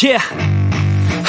Yeah.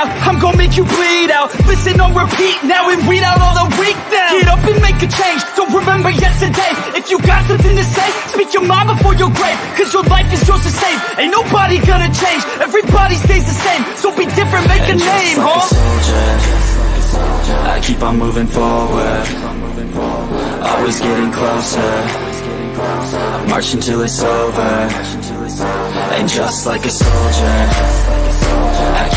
I'm gonna make you bleed out. Listen on repeat now and read out all the weak now. Get up and make a change. Don't remember yesterday. If you got something to say Speak your mind before your grave. Cause your life is yours to save. Ain't nobody gonna change. Everybody stays the same. So be different, make a name, like huh? a soldier, I keep on moving forward. Always getting closer. I march until it's over. And just like a soldier